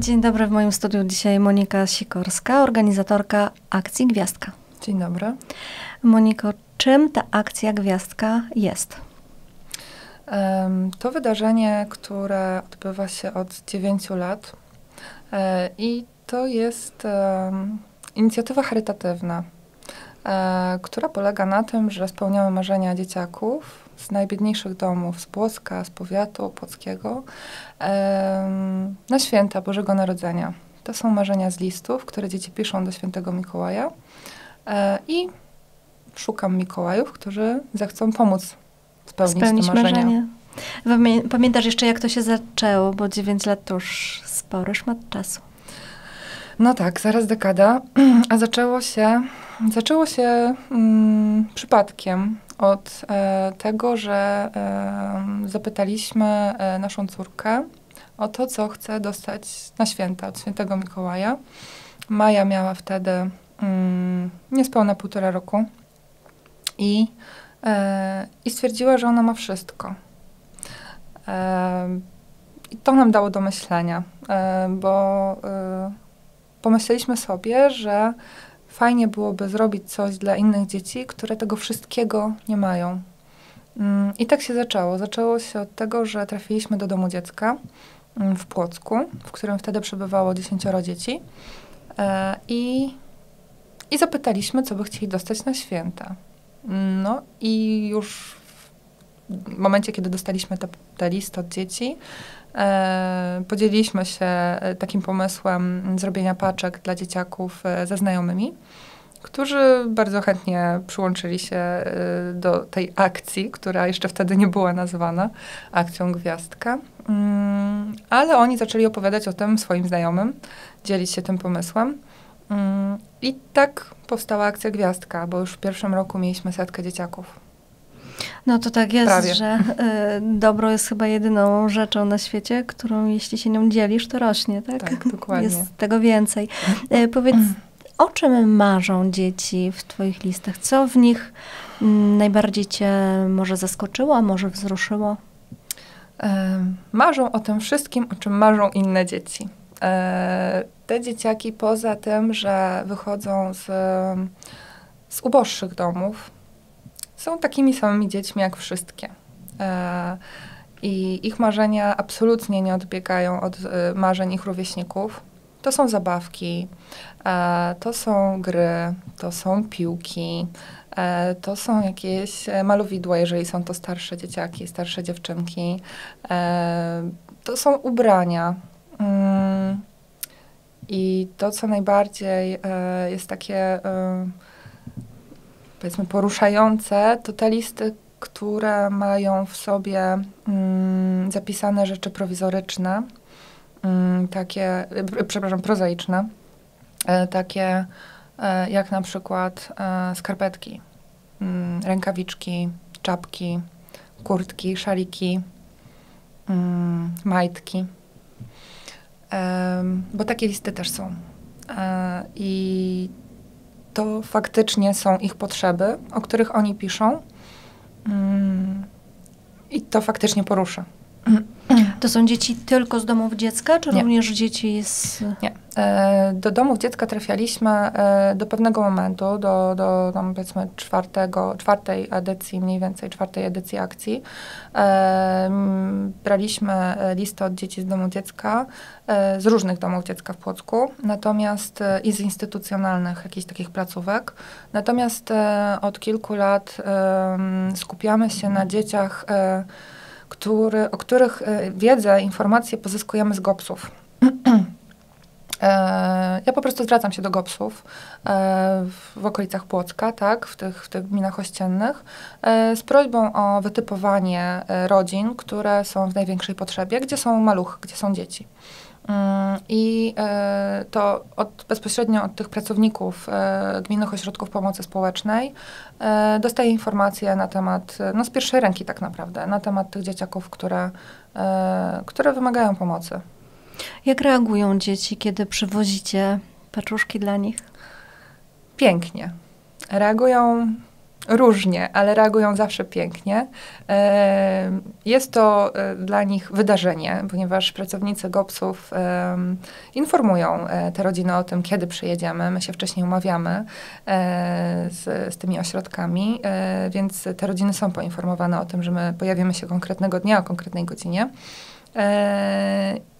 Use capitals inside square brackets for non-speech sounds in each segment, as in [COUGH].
Dzień dobry, w moim studiu dzisiaj Monika Sikorska, organizatorka akcji Gwiazdka. Dzień dobry. Moniko, czym ta akcja Gwiazdka jest? To wydarzenie, które odbywa się od 9 lat e, i to jest inicjatywa charytatywna, która polega na tym, że spełniamy marzenia dzieciaków z najbiedniejszych domów, z Płocka, z powiatu płockiego, na święta Bożego Narodzenia. To są marzenia z listów, które dzieci piszą do świętego Mikołaja e, i szukam Mikołajów, którzy zechcą pomóc spełnić, spełnić te marzenia. Marzenie. Pamiętasz jeszcze, jak to się zaczęło, bo 9 lat to już spory szmat czasu. No tak, zaraz dekada, [CLEARS THROAT] a zaczęło się, zaczęło się mm, przypadkiem od e, tego, że e, zapytaliśmy e, naszą córkę o to, co chce dostać na święta od świętego Mikołaja. Maja miała wtedy mm, niespełna półtora roku i, e, i stwierdziła, że ona ma wszystko. E, I to nam dało do myślenia, e, bo pomyśleliśmy sobie, że fajnie byłoby zrobić coś dla innych dzieci, które tego wszystkiego nie mają. Mm, I tak się zaczęło. Zaczęło się od tego, że trafiliśmy do domu dziecka mm, w Płocku, w którym wtedy przebywało dziesięcioro dzieci. E, I, I zapytaliśmy, co by chcieli dostać na święta. No i już momencie, kiedy dostaliśmy te, te listy od dzieci, E, podzieliliśmy się e, takim pomysłem zrobienia paczek dla dzieciaków e, ze znajomymi, którzy bardzo chętnie przyłączyli się do tej akcji, która jeszcze wtedy nie była nazywana akcją Gwiazdka. Mm, ale oni zaczęli opowiadać o tym swoim znajomym, dzielić się tym pomysłem. Mm, I tak powstała akcja Gwiazdka, bo już w pierwszym roku mieliśmy setkę dzieciaków. No to tak jest, Prawie. że y, dobro jest chyba jedyną rzeczą na świecie, którą jeśli się nią dzielisz, to rośnie, tak? Tak, dokładnie. Jest tego więcej. Y, powiedz, o czym marzą dzieci w twoich listach? Co w nich y, najbardziej cię może zaskoczyło, a może wzruszyło? marzą o tym wszystkim, o czym marzą inne dzieci. E, te dzieciaki poza tym, że wychodzą z, z uboższych domów, są takimi samymi dziećmi jak wszystkie. E, I ich marzenia absolutnie nie odbiegają od e, marzeń ich rówieśników. To są zabawki, e, to są gry, to są piłki, to są jakieś malowidła, jeżeli są to starsze dzieciaki, starsze dziewczynki. To są ubrania. Mm. I to, co najbardziej jest takie powiedzmy poruszające, to te listy, które mają w sobie mm, zapisane rzeczy prowizoryczne, mm, takie, przepraszam, prozaiczne, e, takie e, jak na przykład e, skarpetki, mm, rękawiczki, czapki, kurtki, szaliki, mm, majtki. bo takie listy też są. E, I to faktycznie są ich potrzeby, o których oni piszą. Mm, I to faktycznie porusza. To są dzieci tylko z domów dziecka, czy Nie. również dzieci z... Nie. E, do domów dziecka trafialiśmy e, do pewnego momentu, do, do tam powiedzmy czwartego, czwartej edycji, mniej więcej czwartej edycji akcji. E, braliśmy listę od dzieci z domu dziecka, z różnych domów dziecka w Płocku, natomiast i z instytucjonalnych jakichś takich placówek. Natomiast od kilku lat skupiamy się na dzieciach który, o których wiedzę, informacje pozyskujemy z GOPS-ów. [CLEARS THROAT] E, ja po prostu zwracam się do GOPS-ów e, w okolicach Płocka, tak, w tych, w tych gminach ościennych, z prośbą o wytypowanie rodzin, które są w największej potrzebie, gdzie są maluchy, gdzie są dzieci. Mm, I e, to od, bezpośrednio od tych pracowników e, gminnych ośrodków pomocy społecznej e, dostaję informacje na temat, no z pierwszej ręki tak naprawdę, na temat tych dzieciaków, które, które wymagają pomocy. Jak reagują dzieci, kiedy przywozicie paczuszki dla nich? Pięknie. Reagują różnie, ale reagują zawsze pięknie. E, jest to e, dla nich wydarzenie, ponieważ pracownicy GOPS-ów informują te rodziny o tym, kiedy przyjedziemy. My się wcześniej umawiamy z, z tymi ośrodkami, więc te rodziny są poinformowane o tym, że my pojawimy się konkretnego dnia o konkretnej godzinie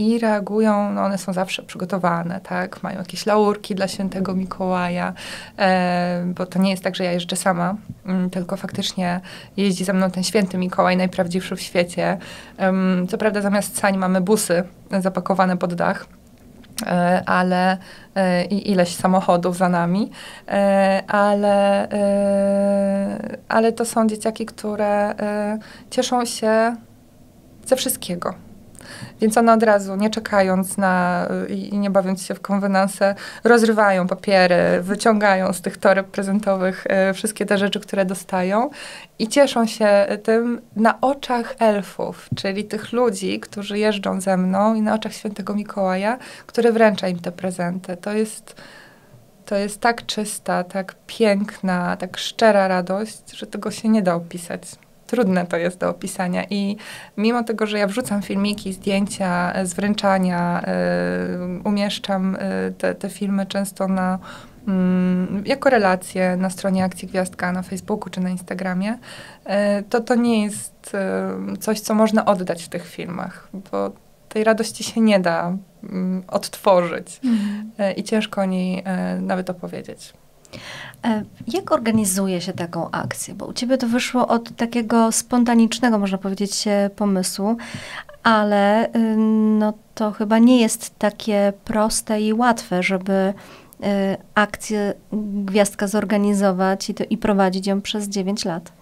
i reagują, no one są zawsze przygotowane, tak, mają jakieś laurki dla świętego Mikołaja, e, bo to nie jest tak, że ja jeżdżę sama, mm, tylko faktycznie jeździ ze mną ten święty Mikołaj, najprawdziwszy w świecie. Um, co prawda zamiast sań mamy busy zapakowane pod dach, e, ale e, i ileś samochodów za nami, e, ale, e, ale to są dzieciaki, które e, cieszą się ze wszystkiego więc one od razu, nie czekając na i nie bawiąc się w konwenanse, rozrywają papiery, wyciągają z tych toreb prezentowych e, wszystkie te rzeczy, które dostają i cieszą się tym na oczach elfów, czyli tych ludzi, którzy jeżdżą ze mną i na oczach świętego Mikołaja, który wręcza im te prezenty. To jest to jest tak czysta, tak piękna, tak szczera radość, że tego się nie da opisać trudne to jest do opisania. I mimo tego, że ja wrzucam filmiki, zdjęcia z wręczania, y, umieszczam y, te, te filmy często na mm, jako relacje na stronie Akcji Gwiazdka na Facebooku czy na Instagramie, to to nie jest coś, co można oddać w tych filmach, bo tej radości się nie da mm, odtworzyć mhm. i ciężko o niej nawet opowiedzieć. E, jak organizuje się taką akcję? Bo u ciebie to wyszło od takiego spontanicznego, można powiedzieć, pomysłu, ale y, no, to chyba nie jest takie proste i łatwe, żeby y, akcję Gwiazdka zorganizować i, to, i prowadzić ją przez 9 lat.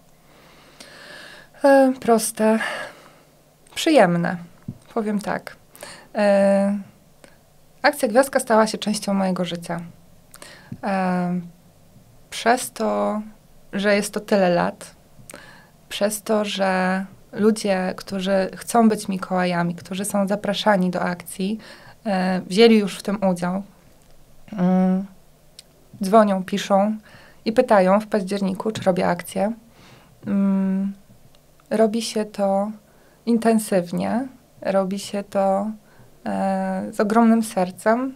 E, proste, przyjemne, powiem tak. E, akcja Gwiazdka stała się częścią mojego życia. E, przez to, że jest to tyle lat, przez to, że ludzie, którzy chcą być Mikołajami, którzy są zapraszani do akcji, e, wzięli już w tym udział, mm, dzwonią, piszą i pytają w październiku, czy robię akcję. Mm, robi się to intensywnie, robi się to e, z ogromnym sercem.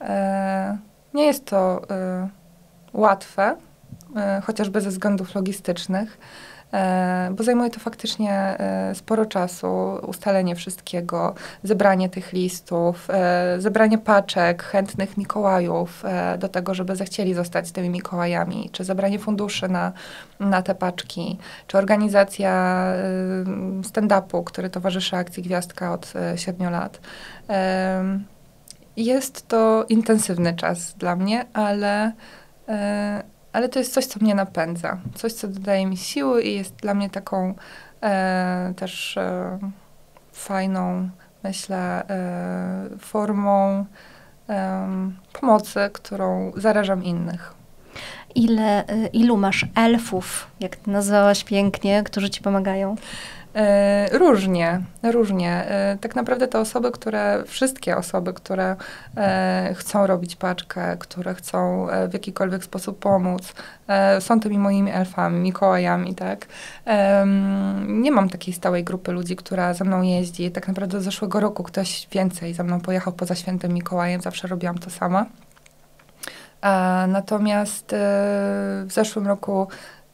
E, nie jest to łatwe, e, chociażby ze względów logistycznych, e, bo zajmuje to faktycznie e, sporo czasu, ustalenie wszystkiego, zebranie tych listów, zebranie paczek chętnych Mikołajów do tego, żeby zechcieli zostać tymi Mikołajami, czy zebranie funduszy na, na te paczki, czy organizacja stand-upu, który towarzyszy akcji Gwiazdka od 7 lat. Jest to intensywny czas dla mnie, ale ale to jest coś, co mnie napędza. Coś, co dodaje mi siły i jest dla mnie taką e, też e, fajną, myślę, e, formą pomocy, którą zarażam innych. Ile, e, ilu masz elfów, jak nazwałaś pięknie, którzy ci pomagają? E, różnie, różnie. E, tak naprawdę te osoby, które, wszystkie osoby, które e, chcą robić paczkę, które chcą w jakikolwiek sposób pomóc, są tymi moimi elfami, Mikołajami, tak. Nie mam takiej stałej grupy ludzi, która ze mną jeździ. Tak naprawdę do zeszłego roku ktoś więcej ze mną pojechał poza świętym Mikołajem, zawsze robiłam to sama. Natomiast w zeszłym roku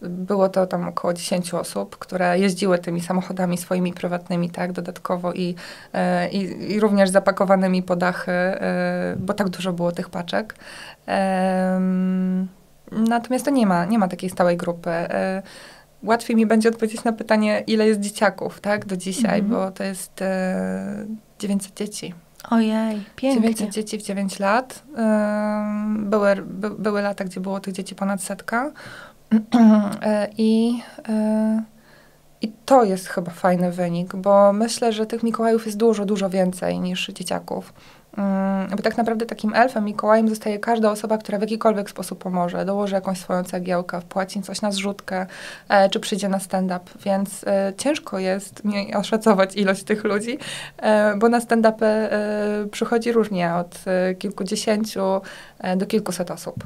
było to tam około 10 osób, które jeździły tymi samochodami swoimi prywatnymi, tak, dodatkowo i, e, i, i również zapakowanymi po dachy, e, bo tak dużo było tych paczek. Natomiast to nie ma, nie ma takiej stałej grupy. E, łatwiej mi będzie odpowiedzieć na pytanie, ile jest dzieciaków, tak, do dzisiaj, mhm. bo to jest 900 dzieci. Ojej, pięknie. 900 dzieci w 9 lat. Były, by, były lata, gdzie było tych dzieci ponad setka. E, I, e, I to jest chyba fajny wynik, bo myślę, że tych Mikołajów jest dużo, dużo więcej niż dzieciaków. Mm, bo tak naprawdę takim elfem, Mikołajem zostaje każda osoba, która w jakikolwiek sposób pomoże, dołoży jakąś swoją cegiełkę, wpłaci coś na zrzutkę, e, czy przyjdzie na stand-up. Więc ciężko jest mi oszacować ilość tych ludzi, bo na stand-upy przychodzi różnie, od kilkudziesięciu do kilkuset osób.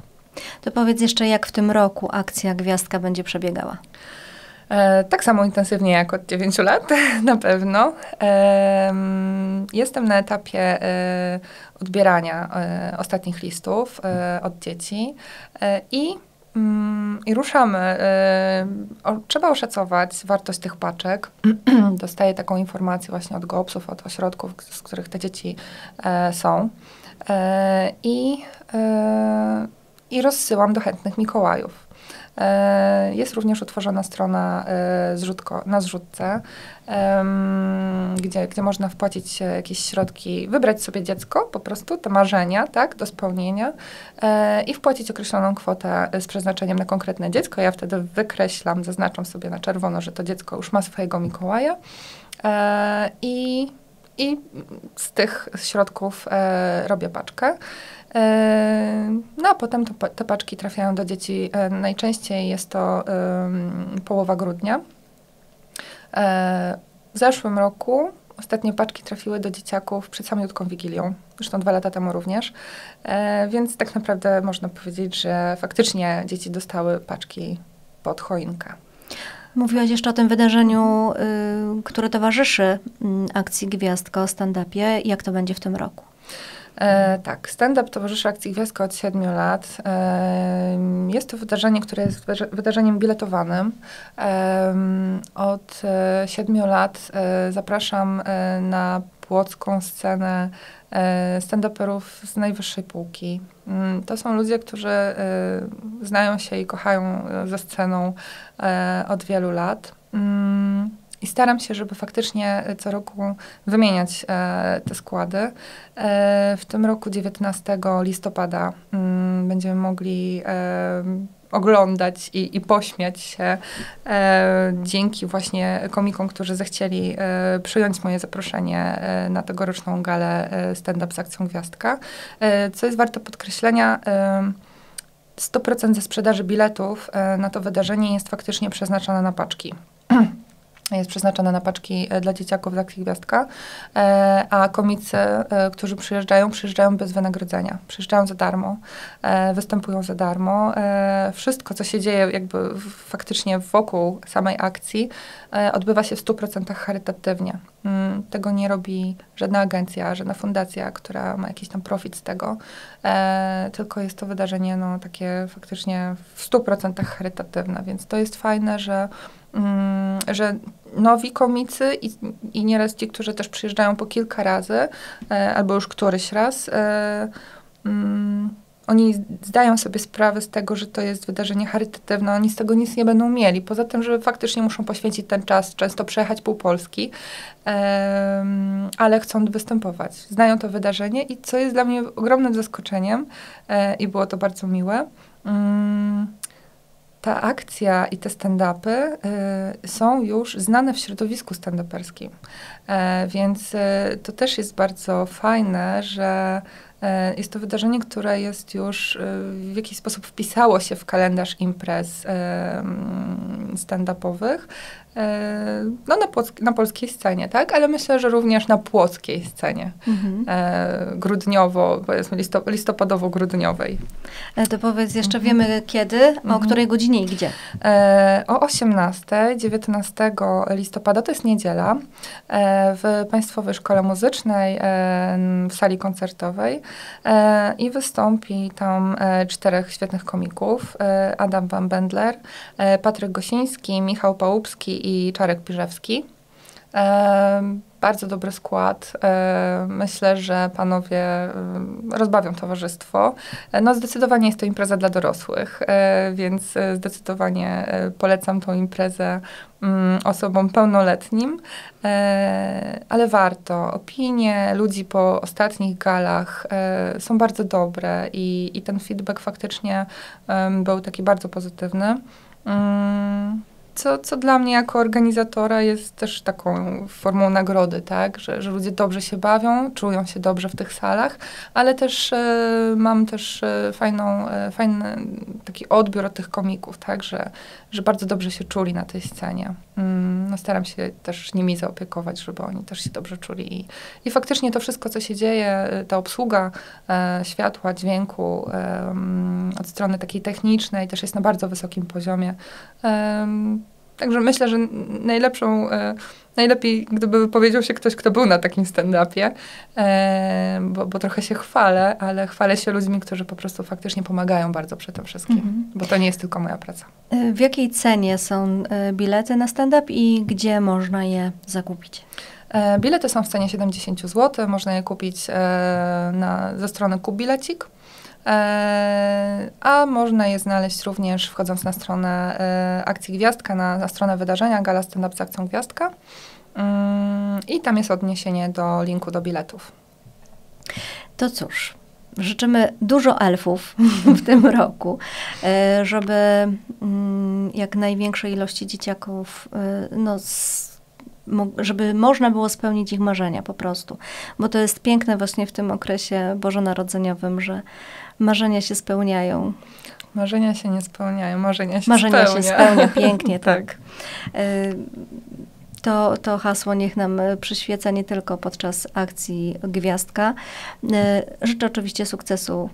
To powiedz jeszcze, jak w tym roku akcja Gwiazdka będzie przebiegała? E, tak samo intensywnie jak od 9 lat, [LAUGHS] na pewno. E, jestem na etapie e, odbierania e, ostatnich listów e, od dzieci e, i mm, i ruszamy. Trzeba oszacować wartość tych paczek. [CLEARS THROAT] Dostaję taką informację właśnie od GOPS-ów, od ośrodków, z których te dzieci są. I, I rozsyłam do chętnych Mikołajów. E, jest również utworzona strona e, zrzutko, na zrzutce, gdzie, gdzie można wpłacić jakieś środki, wybrać sobie dziecko, po prostu te marzenia, tak, do spełnienia e, i wpłacić określoną kwotę z przeznaczeniem na konkretne dziecko. Ja wtedy wykreślam, zaznaczam sobie na czerwono, że to dziecko już ma swojego Mikołaja i, i z tych środków robię paczkę. E, no a potem to, te paczki trafiają do dzieci. E, najczęściej jest to połowa grudnia. E, w zeszłym roku ostatnie paczki trafiły do dzieciaków przed samiutką Wigilią, zresztą dwa lata temu również, więc tak naprawdę można powiedzieć, że faktycznie dzieci dostały paczki pod choinkę. Mówiłaś jeszcze o tym wydarzeniu, y, które towarzyszy y, akcji Gwiazdka o stand-upie. Jak to będzie w tym roku? E, tak, stand-up towarzyszy akcji Gwiazdka od 7 lat. E, jest to wydarzenie, które jest wydarzeniem biletowanym. E, od e, 7 lat e, zapraszam e, na płocką scenę stand-uperów z najwyższej półki. Mm, to są ludzie, którzy znają się i kochają ze sceną od wielu lat. Mm, i staram się, żeby faktycznie e, co roku wymieniać e, te składy. E, w tym roku 19 listopada mm, będziemy mogli e, oglądać i, i pośmiać się e, dzięki właśnie komikom, którzy zechcieli e, przyjąć moje zaproszenie na tegoroczną galę stand-up z akcją Gwiazdka. co jest warte podkreślenia, 100% ze sprzedaży biletów na to wydarzenie jest faktycznie przeznaczone na paczki. [CLEARS THROAT] jest przeznaczone na paczki e, dla dzieciaków z akcji Gwiazdka, e, a komicy, e, którzy przyjeżdżają, przyjeżdżają bez wynagrodzenia. Przyjeżdżają za darmo, występują za darmo. Wszystko, co się dzieje jakby faktycznie wokół samej akcji, odbywa się w 100% charytatywnie. Mm, tego nie robi żadna agencja, żadna fundacja, która ma jakiś tam profit z tego, tylko jest to wydarzenie no, takie faktycznie w 100% charytatywne, więc to jest fajne, że że nowi komicy i, i nieraz ci, którzy też przyjeżdżają po kilka razy, e, albo już któryś raz, e, mm, oni zdają sobie sprawę z tego, że to jest wydarzenie charytatywne, oni z tego nic nie będą mieli. Poza tym, że faktycznie muszą poświęcić ten czas, często przejechać pół Polski, ale chcą występować. Znają to wydarzenie i co jest dla mnie ogromnym zaskoczeniem e, i było to bardzo miłe. Mm, ta akcja i te stand-upy y, są już znane w środowisku stand-uperskim. E, więc y, to też jest bardzo fajne, że e, jest to wydarzenie, które jest już y, w jakiś sposób wpisało się w kalendarz imprez stand-upowych, E, no na, na polskiej scenie, tak? Ale myślę, że również na płockiej scenie. Mhm. E, grudniowo, powiedzmy listop listopadowo-grudniowej. E, to powiedz, jeszcze mhm. wiemy kiedy, mhm. o której godzinie i gdzie? O 18, 19 listopada, to jest niedziela, w Państwowej Szkole Muzycznej, w sali koncertowej i wystąpi tam czterech świetnych komików. Adam Van Bendler, Patryk Gosiński, Michał Pałupski i Czarek Piżewski. E, bardzo dobry skład. E, myślę, że panowie e, rozbawią towarzystwo. No zdecydowanie jest to impreza dla dorosłych, więc zdecydowanie polecam tą imprezę mm, osobom pełnoletnim, ale warto. Opinie ludzi po ostatnich galach są bardzo dobre i, i ten feedback faktycznie był taki bardzo pozytywny. Mm co, co dla mnie jako organizatora jest też taką formą nagrody, tak? Że, że ludzie dobrze się bawią, czują się dobrze w tych salach, ale też e, mam też e, fajną, e, fajny taki odbiór od tych komików, tak? Że, że bardzo dobrze się czuli na tej scenie. Mm, no, staram się też nimi zaopiekować, żeby oni też się dobrze czuli. I, i faktycznie to wszystko, co się dzieje, ta obsługa e, światła, dźwięku e, od strony takiej technicznej też jest na bardzo wysokim poziomie. Także myślę, że najlepszą, e, najlepiej gdyby wypowiedział się ktoś, kto był na takim stand-upie, e, bo, bo, trochę się chwalę, ale chwalę się ludźmi, którzy po prostu faktycznie pomagają bardzo przy tym wszystkim, mhm. bo to nie jest tylko moja praca. E, w jakiej cenie są bilety na stand-up i gdzie można je zakupić? Bilety są w cenie 70 zł, można je kupić na, ze strony Kubilecik. E, a można je znaleźć również wchodząc na stronę e, Akcji Gwiazdka, na, na stronę wydarzenia Gala Stand Up z Akcją Gwiazdka. Mm, I tam jest odniesienie do linku do biletów. To cóż, życzymy dużo elfów [LAUGHS] w tym roku, e, żeby mm, jak największej ilości dzieciaków no, żeby można było spełnić ich marzenia po prostu. Bo to jest piękne właśnie w tym okresie bożonarodzeniowym, że marzenia się spełniają. Marzenia się nie spełniają, marzenia się marzenia spełnia. się spełnia, pięknie, [LAUGHS] tak. tak. Y, to, to hasło niech nam przyświeca nie tylko podczas akcji Gwiazdka. Y, życzę oczywiście sukcesu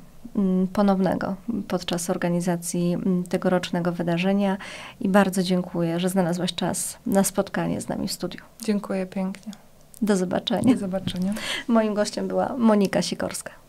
ponownego podczas organizacji mm, tegorocznego wydarzenia i bardzo dziękuję, że znalazłaś czas na spotkanie z nami w studiu. Dziękuję pięknie. Do zobaczenia. Do zobaczenia. Moim gościem była Monika Sikorska.